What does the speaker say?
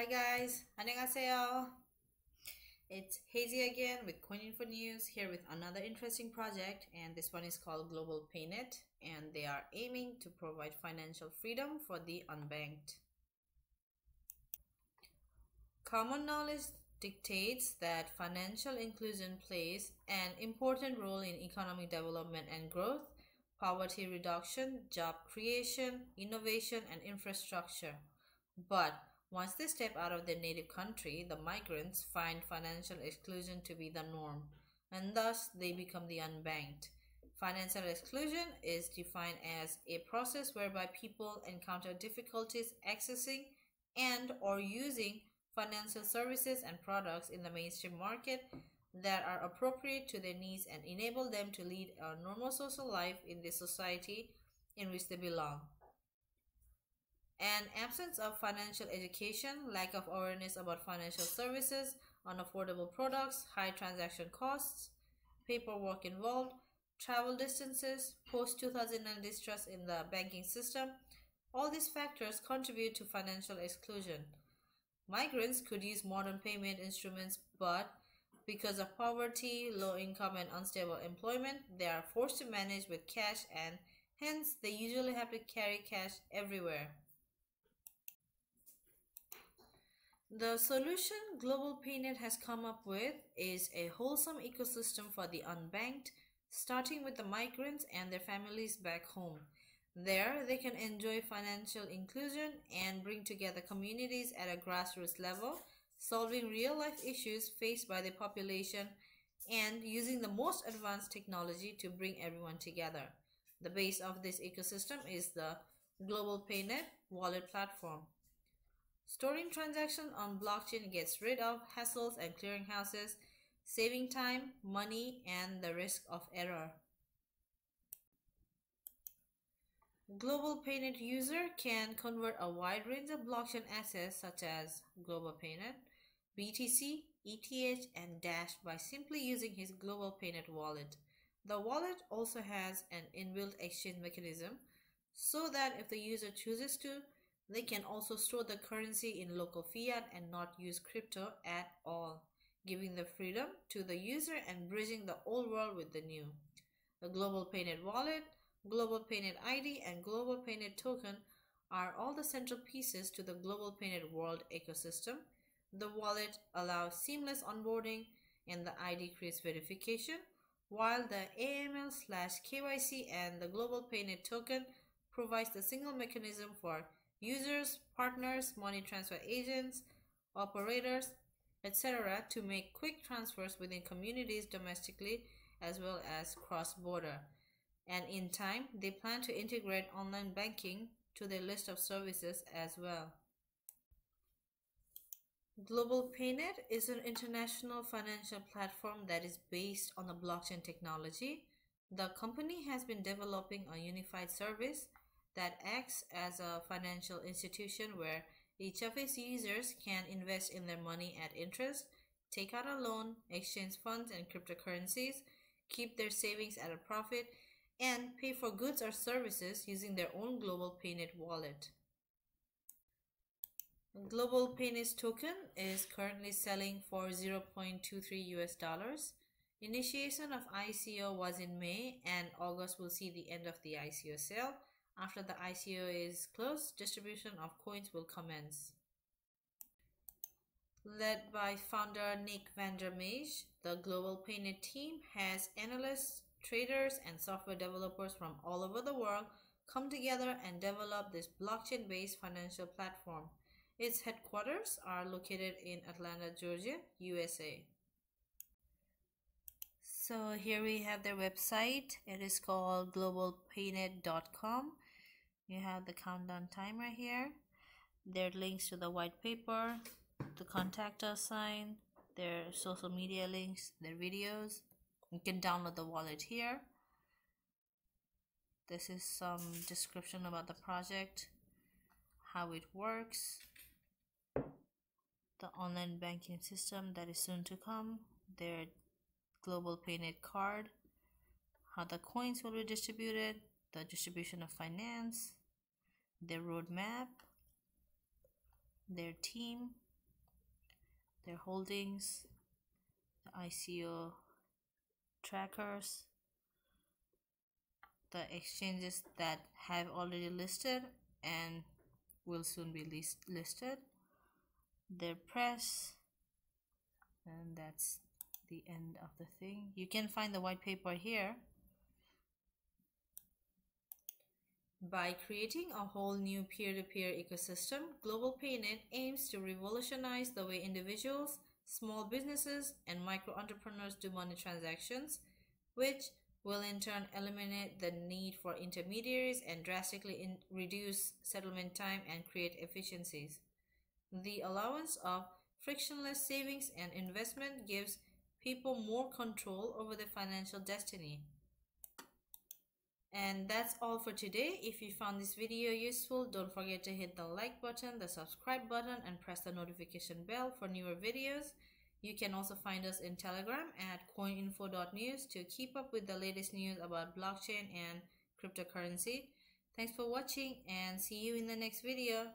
Hi guys, 안녕하세요. It's Hazy again with Coininfo News here with another interesting project and this one is called Global PayNet and they are aiming to provide financial freedom for the unbanked. Common knowledge dictates that financial inclusion plays an important role in economic development and growth, poverty reduction, job creation, innovation, and infrastructure. But once they step out of their native country, the migrants find financial exclusion to be the norm, and thus they become the unbanked. Financial exclusion is defined as a process whereby people encounter difficulties accessing and or using financial services and products in the mainstream market that are appropriate to their needs and enable them to lead a normal social life in the society in which they belong. An absence of financial education, lack of awareness about financial services, unaffordable products, high transaction costs, paperwork involved, travel distances, post 2009 distrust in the banking system, all these factors contribute to financial exclusion. Migrants could use modern payment instruments, but because of poverty, low income, and unstable employment, they are forced to manage with cash and hence they usually have to carry cash everywhere. The solution Global PayNet has come up with is a wholesome ecosystem for the unbanked, starting with the migrants and their families back home. There, they can enjoy financial inclusion and bring together communities at a grassroots level, solving real life issues faced by the population and using the most advanced technology to bring everyone together. The base of this ecosystem is the Global PayNet wallet platform. Storing transactions on blockchain gets rid of hassles and clearinghouses, saving time, money, and the risk of error. Global PayNet user can convert a wide range of blockchain assets such as Global PayNet, BTC, ETH, and Dash by simply using his Global PayNet wallet. The wallet also has an inbuilt exchange mechanism so that if the user chooses to, they can also store the currency in local fiat and not use crypto at all, giving the freedom to the user and bridging the old world with the new. The Global PayNet wallet, Global PayNet ID, and Global PayNet token are all the central pieces to the Global PayNet world ecosystem. The wallet allows seamless onboarding and the ID creates verification, while the AML slash KYC and the Global PayNet token provides the single mechanism for users, partners, money transfer agents, operators, etc. to make quick transfers within communities domestically as well as cross-border. And in time, they plan to integrate online banking to their list of services as well. Global PayNet is an international financial platform that is based on the blockchain technology. The company has been developing a unified service that acts as a financial institution where each of its users can invest in their money at interest, take out a loan, exchange funds and cryptocurrencies, keep their savings at a profit, and pay for goods or services using their own Global PayNet wallet. Global PayNet token is currently selling for 0.23 US dollars. Initiation of ICO was in May and August will see the end of the ICO sale. After the ICO is closed, distribution of coins will commence. Led by founder Nick van der Meij, the Global PayNet team has analysts, traders, and software developers from all over the world come together and develop this blockchain-based financial platform. Its headquarters are located in Atlanta, Georgia, USA. So here we have their website. It is called globalpaynet.com. You have the countdown timer here. There are links to the white paper, the contact us sign, their social media links, their videos. You can download the wallet here. This is some description about the project, how it works, the online banking system that is soon to come, their global paynet card, how the coins will be distributed, the distribution of finance, their roadmap, their team, their holdings, the ICO trackers, the exchanges that have already listed and will soon be list listed, their press, and that's the end of the thing. You can find the white paper here. By creating a whole new peer-to-peer -peer ecosystem, Global PayNet aims to revolutionize the way individuals, small businesses, and micro entrepreneurs do money transactions, which will in turn eliminate the need for intermediaries and drastically reduce settlement time and create efficiencies. The allowance of frictionless savings and investment gives people more control over their financial destiny. And that's all for today. If you found this video useful, don't forget to hit the like button, the subscribe button, and press the notification bell for newer videos. You can also find us in Telegram at coininfo.news to keep up with the latest news about blockchain and cryptocurrency. Thanks for watching and see you in the next video.